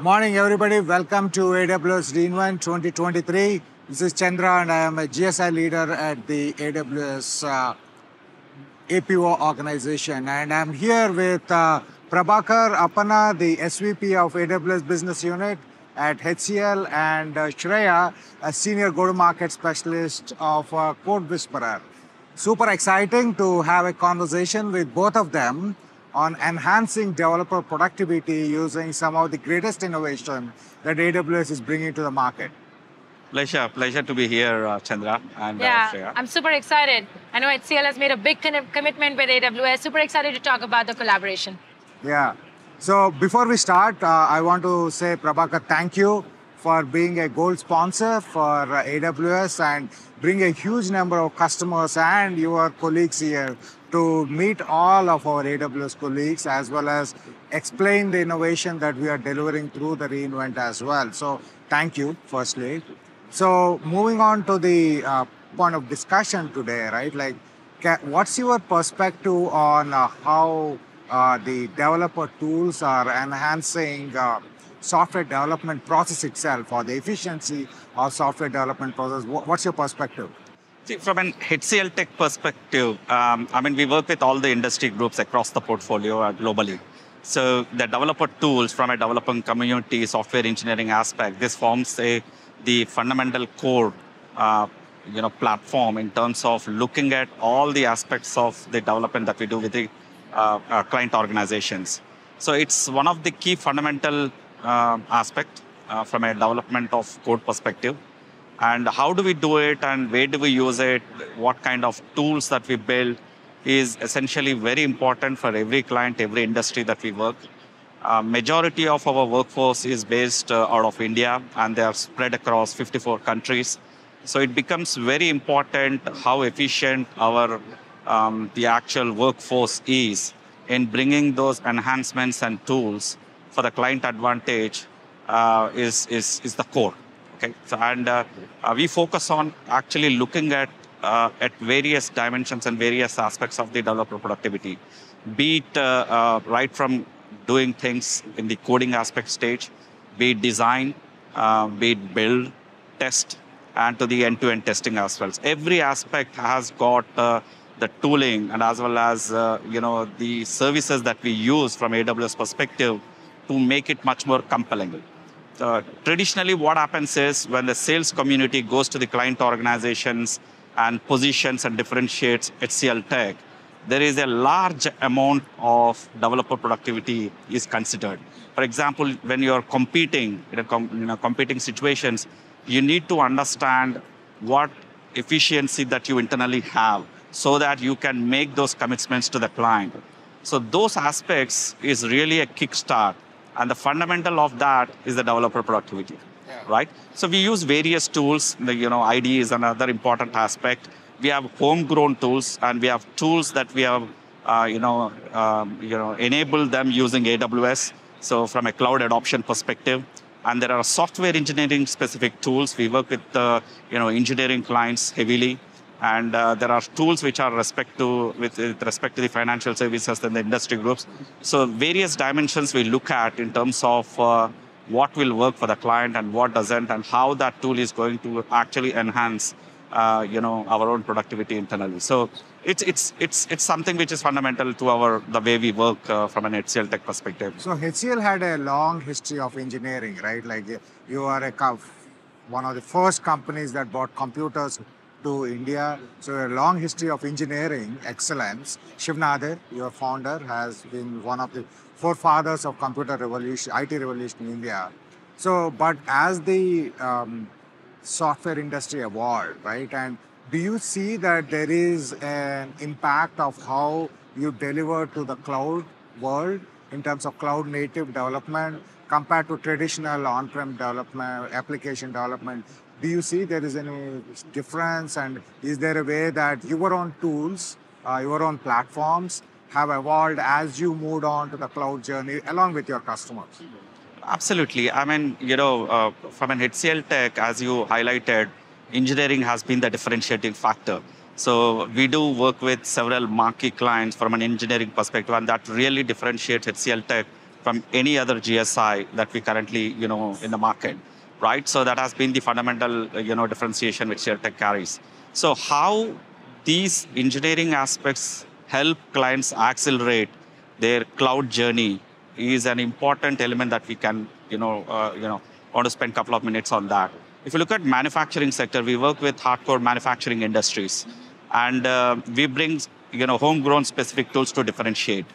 Morning, everybody. Welcome to AWS reInvent 2023. This is Chandra, and I am a GSI leader at the AWS uh, APO organization. And I'm here with uh, Prabhakar the SVP of AWS Business Unit at HCL, and uh, Shreya, a senior go-to-market specialist of uh, Code Whisperer. Super exciting to have a conversation with both of them on enhancing developer productivity using some of the greatest innovation that AWS is bringing to the market. Pleasure, pleasure to be here, uh, Chandra and uh, Yeah, Shreya. I'm super excited. I know HCL has made a big con- commitment with AWS. Super excited to talk about the collaboration. Yeah. So before we start, uh, I want to say, Prabhakar, thank you for being a gold sponsor for uh, AWS and bring a huge number of customers and your colleagues here to meet all of our AWS colleagues as well as explain the innovation that we are delivering through the reInvent as well. So thank you, firstly. So moving on to the uh, point of discussion today, right? Like, what's your perspective on uh, how uh, the developer tools are enhancing uh, software development process itself or the efficiency of software development process? What's your perspective? From an HCL Tech perspective, um, I mean, we work with all the industry groups across the portfolio uh, globally. So the developer tools from a developing community, software engineering aspect, this forms a, the fundamental core, uh, you know, platform in terms of looking at all the aspects of the development that we do with the uh, uh, client organizations. So it's one of the key fundamental uh, aspect uh, from a development of code perspective and how do we do it and where do we use it? What kind of tools that we build is essentially very important for every client every industry that we work. Uh, majority of our workforce is based uh, out of india and they are spread across 54 countries. So it becomes very important how efficient our um, the actual workforce is in bringing those enhancements and tools for the client advantage uh, is, is, is the core And uh, uh, we focus on actually looking at uh, at various dimensions and various aspects of the developer productivity, be it uh, uh, right from doing things in the coding aspect stage, be it design, uh, be it build, test, and to the end-to-end testing as well. So every aspect has got uh, the tooling and as well as you know the services that we use from AWS perspective to make it much more compelling. Uh, traditionally, what happens is when the sales community goes to the client organizations and positions and differentiates HCL Tech, there is a large amount of developer productivity is considered. For example, when you're competing in a com- you know, competing situations, you need to understand what efficiency that you internally have so that you can make those commitments to the client. So those aspects is really a kickstart and the fundamental of that is the developer productivity right? So we use various tools the, you know ide is another important aspect. We have homegrown tools and we have tools that we have uh, you know um, you know enabled them using aws so from a cloud adoption perspective. And there are software engineering specific tools. We work with uh, you know engineering clients heavily and uh, there are tools which are respect to with, with respect to the financial services and the industry groups. So various dimensions we look at in terms of uh, what will work for the client and what doesn't and how that tool is going to actually enhance uh, you know our own productivity internally. So it's it's it's it's something which is fundamental to our the way we work uh, from an HCL tech perspective. So HCL had a long history of engineering, right? Like you are a one of the first companies that bought computers to India. So a long history of engineering excellence. Shiv Nadar, your founder, has been one of the forefathers of computer revolution, IT revolution in India. So, but as the um, software industry evolved, right? And do you see that there is an impact of how you deliver to the cloud world in terms of cloud native development compared to traditional on-prem development, application development? Do you see there is any difference? And is there a way that your own tools, uh, your own platforms have evolved as you moved on to the cloud journey along with your customers? Absolutely. I mean, you know, uh, from an HCL Tech, as you highlighted, engineering has been the differentiating factor. So we do work with several marquee clients from an engineering perspective, and that really differentiates HCL Tech from any other GSI that we currently, you know, in the market, right? So that has been the fundamental, uh, you know, differentiation which HCLTech carries. So how these engineering aspects help clients accelerate their cloud journey is an important element that we can, you know, uh, you know, want to spend a couple of minutes on that. If you look at manufacturing sector, we work with hardcore manufacturing industries, and uh, we bring, you know, homegrown specific tools to differentiate.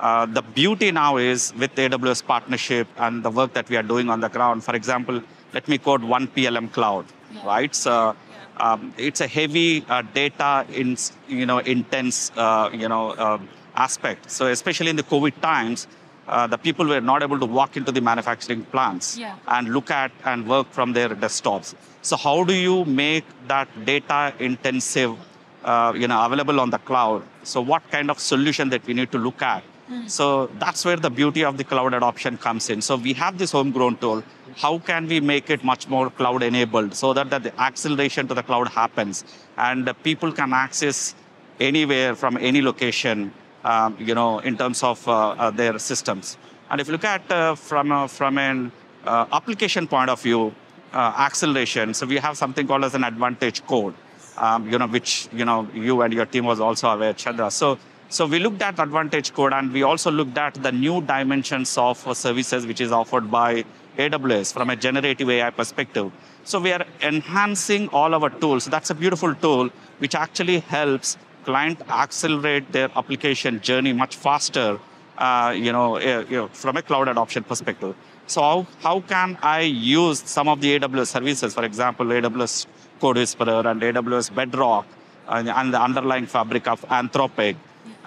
Uh, the beauty now is with the AWS partnership and the work that we are doing on the ground. For example, let me quote one PLM cloud, Yeah. right? So um, it's a heavy uh, data in, you know, intense, uh, you know, uh, aspect. So especially in the COVID times, uh, the people were not able to walk into the manufacturing plants Yeah. and look at and work from their desktops. So how do you make that data intensive, uh, you know, available on the cloud? So what kind of solution that we need to look at? So that's where the beauty of the cloud adoption comes in. So we have this homegrown tool. How can we make it much more cloud enabled so that, that the acceleration to the cloud happens and people can access anywhere from any location, um, you know, in terms of uh, uh, their systems. And if you look at uh, from a, from an uh, application point of view, uh, acceleration. So we have something called as an advantage code, um, you know, which you know you and your team was also aware, Chandra. So so we looked at advantage code, and we also looked at the new dimensions of uh, services which is offered by AWS from a generative AI perspective. So we are enhancing all our tools. That's a beautiful tool which actually helps client accelerate their application journey much faster, uh, you, know, uh, you know, from a cloud adoption perspective. So how, how can I use some of the AWS services, for example, AWS Code Whisperer and AWS Bedrock and, and the underlying fabric of Anthropic,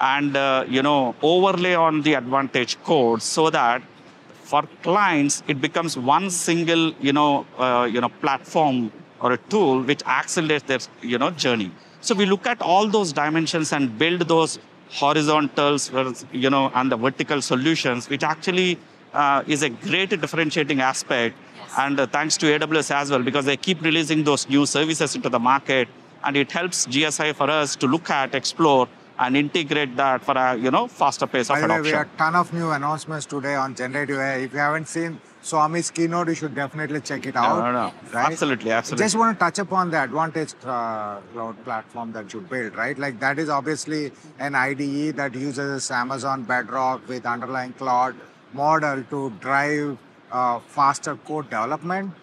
and uh, you know overlay on the advantage code so that for clients it becomes one single you know uh, you know platform or a tool which accelerates their you know journey. So we look at all those dimensions and build those horizontals you know and the vertical solutions which actually uh, is a great differentiating aspect. And uh, thanks to aws as well because they keep releasing those new services into the market and it helps gsi for us to look at explore and integrate that for a you know faster pace of By the way, we adoption have ton of new announcements today on generative AI. If you haven't seen Swami's keynote, you should definitely check it out. no, no, no. Right? absolutely absolutely Just want to touch upon the Advantage uh, Claude platform that you built, right? Like that is obviously an IDE that uses Amazon Bedrock with underlying cloud model to drive uh, faster code development.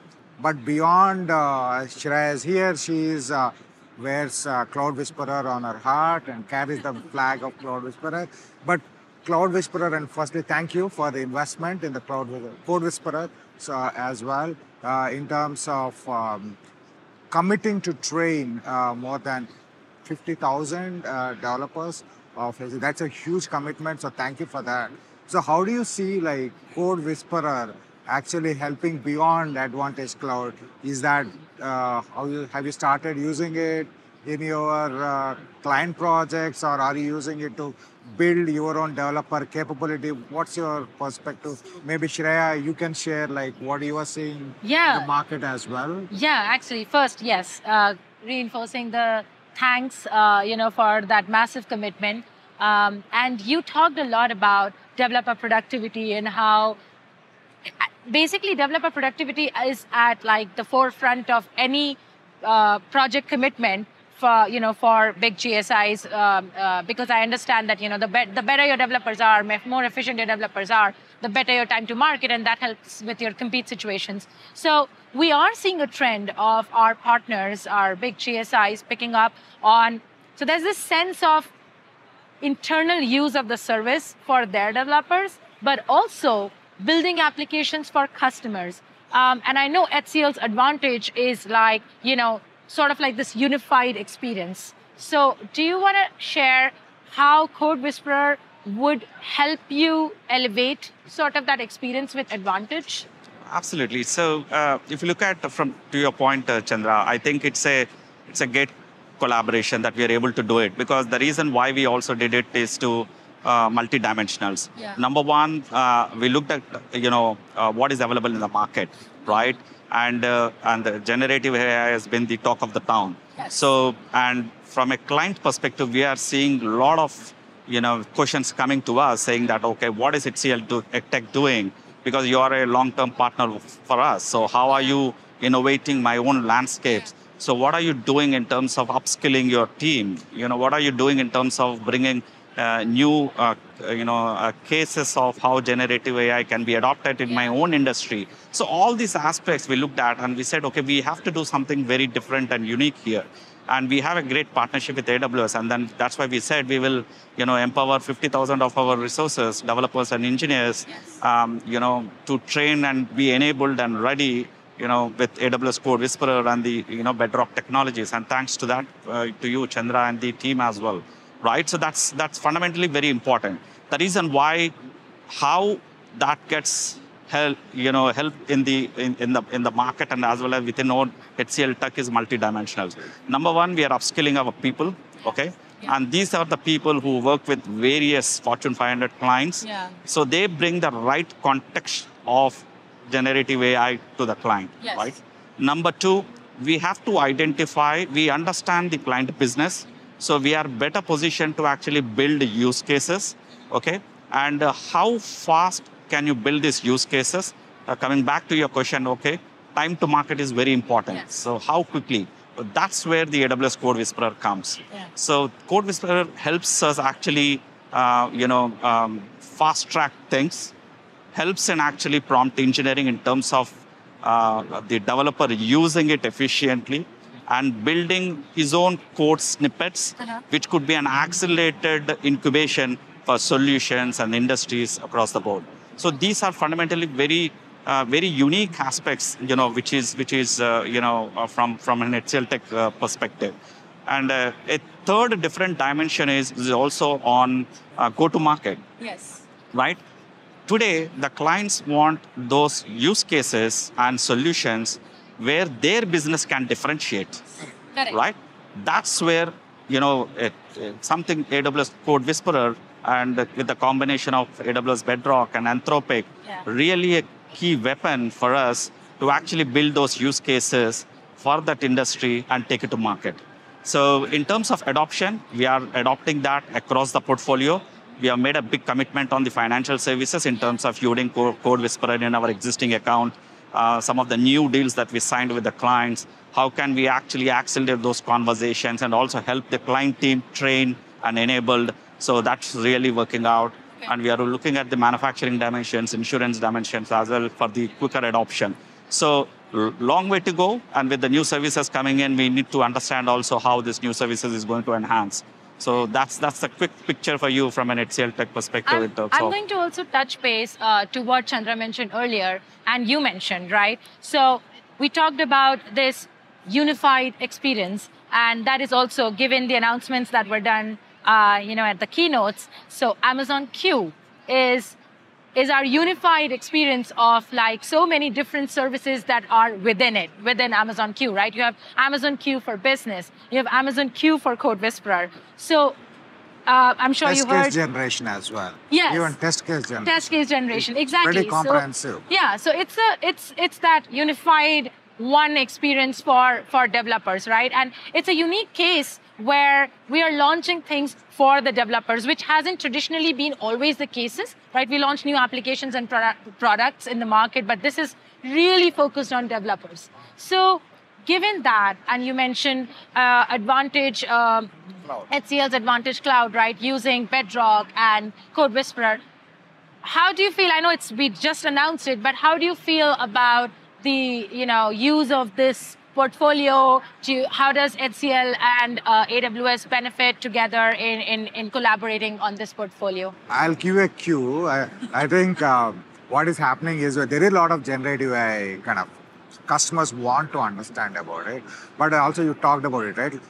But beyond, uh, Shreya is here. She is uh, wears uh, Cloud Whisperer on her heart and carries the flag of Cloud Whisperer. But Cloud Whisperer, and firstly, thank you for the investment in the Cloud Whisperer, Code Whisperer so, as well, uh, in terms of um, committing to train uh, more than 50,000 uh, developers of that's a huge commitment so thank you for that. So how do you see like code whisperer actually helping beyond advantage cloud is that uh, how you have you started using it in your uh, client projects or are you using it to build your own developer capability what's your perspective maybe shreya you can share like what you are seeing in Yeah. the market as well Yeah, actually, first, yes, uh, reinforcing the thanks, uh, you know, for that massive commitment. Um, and you talked a lot about developer productivity and how basically developer productivity is at like the forefront of any uh, project commitment for you know for big GSIs um, uh, because I understand that you know the bet the better your developers are, more efficient your developers are, the better your time to market, and that helps with your compete situations. So we are seeing a trend of our partners, our big GSIs, picking up on. So there's this sense of internal use of the service for their developers, but also building applications for customers. Um, and I know HCL's advantage is like, you know, sort of like this unified experience. So, do you want to share how Code Whisperer would help you elevate sort of that experience with advantage? Absolutely. So uh, if you look at from to your point, uh, Chandra, I think it's a it's a great collaboration that we are able to do it because the reason why we also did it is to uh, multi-dimensionals. Yeah. Number one, uh, we looked at you know uh, what is available in the market, right? And uh, and the generative AI has been the talk of the town. Yes. So and from a client perspective, we are seeing a lot of you know, questions coming to us saying that, okay, what is HCL do, Tech doing? Because you are a long-term partner for us. So how are you innovating my own landscapes? So what are you doing in terms of upskilling your team? You know, what are you doing in terms of bringing uh, new, uh, you know, uh, cases of how generative AI can be adopted in my own industry? So all these aspects we looked at and we said, okay, we have to do something very different and unique here and we have a great partnership with AWS, and then that's why we said we will, you know, empower 50,000 of our resources, developers and engineers, yes. um, you know, to train and be enabled and ready, you know, with AWS Code Whisperer and the, you know, Bedrock technologies. And thanks to that, uh, to you, Chandra, and the team as well, right? So that's that's fundamentally very important. The reason why, how that gets help, you know, help in the in, in, the in the market and as well as within our HCL Tech is multidimensional. Number one, we are upskilling our people, okay? Yeah. And these are the people who work with various Fortune 500 clients. Yeah. So they bring the right context of generative AI to the client, Yes. right? Number two, we have to identify, we understand the client business. So we are better positioned to actually build use cases, okay? And uh, how fast can you build these use cases? Uh, coming back to your question, okay, time to market is very important. Yes. So how quickly? That's where the AWS Code Whisperer comes. Yeah. So Code Whisperer helps us actually, uh, you know, um, fast track things, helps in actually prompt engineering in terms of uh, the developer using it efficiently and building his own code snippets, Uh-huh. which could be an accelerated incubation for solutions and industries across the board. So these are fundamentally very, uh, very unique aspects, you know, which is which is uh, you know uh, from from an HCL Tech uh, perspective. And uh, a third different dimension is, is also on uh, go-to-market Yes. right? Today, the clients want those use cases and solutions where their business can differentiate, Correct. right? That's where, you know, it, it- something AWS Code Whisperer and with the combination of AWS Bedrock and Anthropic, Yeah. really a key weapon for us to actually build those use cases for that industry and take it to market. So in terms of adoption, we are adopting that across the portfolio. We have made a big commitment on the financial services in terms of using Code Whisperer in our existing account. Uh, some of the new deals that we signed with the clients, how can we actually accelerate those conversations and also help the client team train and enabled. So that's really working out. Okay. And we are looking at the manufacturing dimensions, insurance dimensions as well for the quicker adoption. So long way to go. And with the new services coming in, we need to understand also how this new services is going to enhance. So that's that's a quick picture for you from an HCL Tech perspective. I'm, I'm of- going to also touch base uh, to what Chandra mentioned earlier and you mentioned, right? So we talked about this unified experience, and that is also given the announcements that were done, uh, you know, at the keynotes. So Amazon Q is is our unified experience of like so many different services that are within it, within Amazon Q, right? You have Amazon Q for business, you have Amazon Q for Code Whisperer. So uh, I'm sure test you heard. Test case generation as well. Yes. Even test case generation. test case generation exactly Pretty So- comprehensive. yeah so it's a it's it's that unified one experience for for developers right and it's a unique case where we are launching things for the developers which hasn't traditionally been always the cases right we launch new applications and product, products in the market but this is really focused on developers so given that and you mentioned uh, advantage um. HCL's Advantage Cloud, right, using Bedrock and Code Whisperer. How do you feel? I know it's we just announced it, but how do you feel about the you know use of this portfolio? To how does HCL and uh, AWS benefit together in, in in collaborating on this portfolio? I'll give a cue. I, I think um, what is happening is there is a lot of generative AI kind of customers want to understand about it, but also you talked about it, right?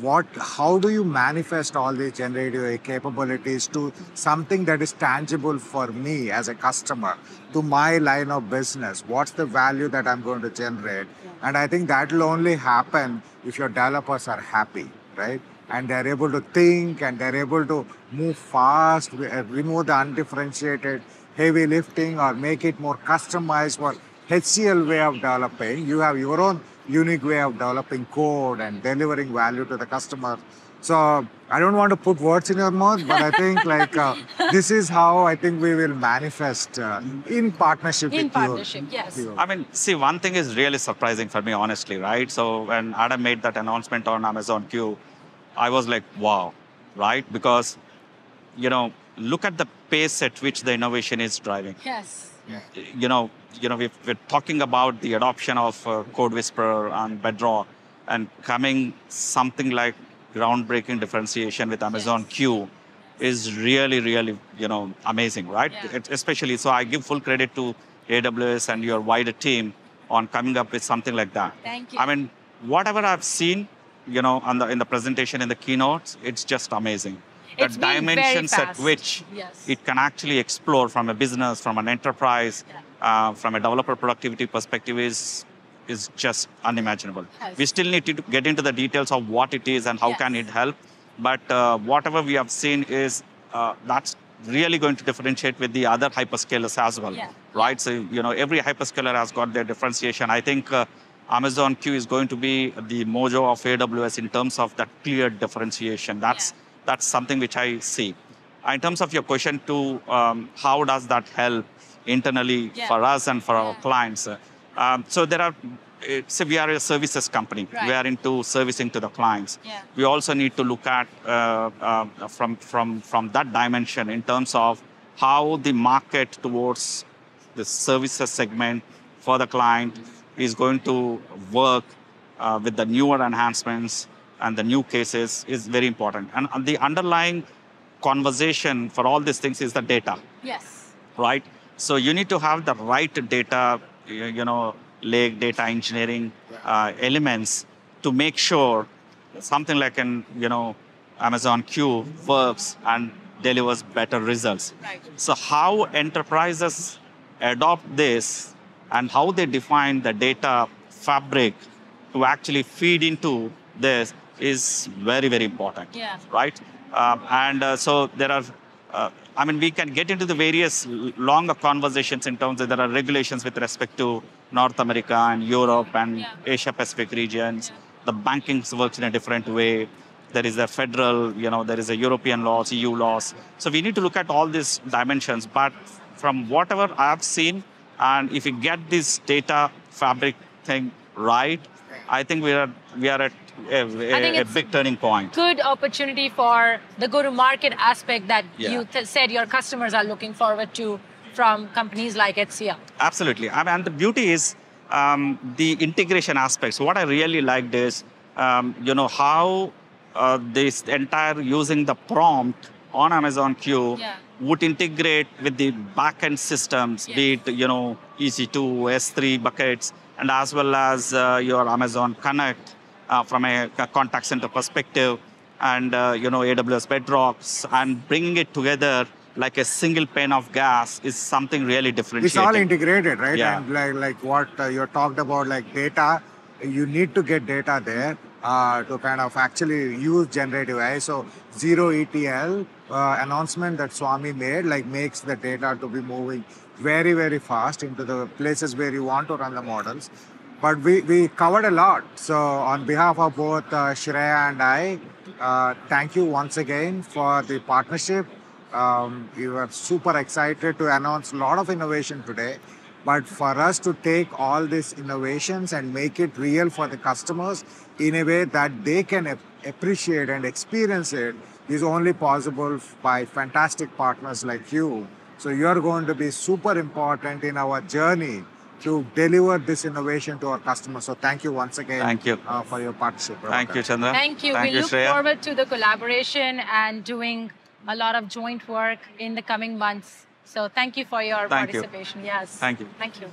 What, how do you manifest all these generative capabilities to something that is tangible for me as a customer, to my line of business? What's the value that I'm going to generate? And I think that will only happen if your developers are happy, right? and they're able to think and they're able to move fast, uh, remove the undifferentiated heavy lifting or make it more customized for HCL way of developing. You have your own unique way of developing code and delivering value to the customer So I don't want to put words in your mouth, but I think like uh, this is how I think we will manifest uh, in partnership In with partnership, you. yes. I mean, see, one thing is really surprising for me, honestly, right? So when Adam made that announcement on Amazon Q, I was like, wow, right? Because, you know, look at the pace at which the innovation is driving. Yes. You know, you know, we've, we're talking about the adoption of uh, Code Whisperer and Bedrock, and coming something like groundbreaking differentiation with Amazon Yes. Q is really, really, you know, amazing, right? Yeah. It- especially, so I give full credit to AWS and your wider team on coming up with something like that. Thank you. I mean, whatever I've seen, you know, on the, in the presentation, in the keynotes, it's just amazing. It's the very dimensions at which Yes. it can actually explore from a business, from an enterprise, Yeah. uh, from a developer productivity perspective is is just unimaginable. Yes. We still need to get into the details of what it is and how can it help. But uh, whatever we have seen is uh, that's really going to differentiate with the other hyperscalers as well, Yeah. right? So you know every hyperscaler has got their differentiation. I think uh, Amazon Q is going to be the mojo of AWS in terms of that clear differentiation. That's that's something which I see. Uh, In terms of your question to um, how does that help internally Yeah. for us and for our clients? uh, Um, so there are, so we are a services company. We are into servicing to the clients. Yeah. We also need to look at uh, uh, from from from that dimension in terms of how the market towards the services segment for the client is going to work uh, with the newer enhancements and the new cases is very important. And, the underlying conversation for all these things is the data Yes. right? So you need to have the right data, you you know, lake data engineering uh, elements to make sure something like an, you know, Amazon Q works and delivers better results. Right. So how enterprises adopt this and how they define the data fabric to actually feed into this is very, very important Yeah. right? Um, and uh, so there are, uh, I mean, we can get into the various longer conversations in terms of there are regulations with respect to North America and Europe and Yeah. Asia Pacific regions. Yeah. The banking works in a different way. There is a federal, you know, there is a European laws, EU laws. So we need to look at all these dimensions. But from whatever I've seen, and if we get this data fabric thing right, I think we are we are at a, I think a, a big turning point. Good opportunity for the go-to-market aspect that Yeah. you th- said your customers are looking forward to from companies like HCL. Absolutely. I mean, and the beauty is um, the integration aspects. What I really liked is, um, you know, how uh, this entire using the prompt on Amazon Q Yeah. would integrate with the backend systems, be it, you know, EC2, S3 buckets, and as well as uh, your Amazon Connect uh, from a contact center perspective, and, uh, you know, AWS Bedrocks, and bringing it together like a single pane of gas is something really differentiating. It's all integrated, right? Yeah. And like like what uh, you talked about, like data, you need to get data there uh, to kind of actually use generative AI. So zero ETL uh, announcement that Swami made, like makes the data to be moving very very fast into the places where you want to run the models. But we, we covered a lot. So on behalf of both uh, Shreya and I, uh, thank you once again for the partnership. Um, we were super excited to announce a lot of innovation today. But for us to take all these innovations and make it real for the customers in a way that they can ap- appreciate and experience it is only possible by fantastic partners like you. So you're going to be super important in our journey to deliver this innovation to our customers. So thank you once again Thank you. Uh, for your partnership. Thank you, Prabhakar. Chandra. Thank you. Thank we you, look Shreya. forward to the collaboration and doing a lot of joint work in the coming months. So thank you for your Thank you. participation. Yes. Thank you. Thank you.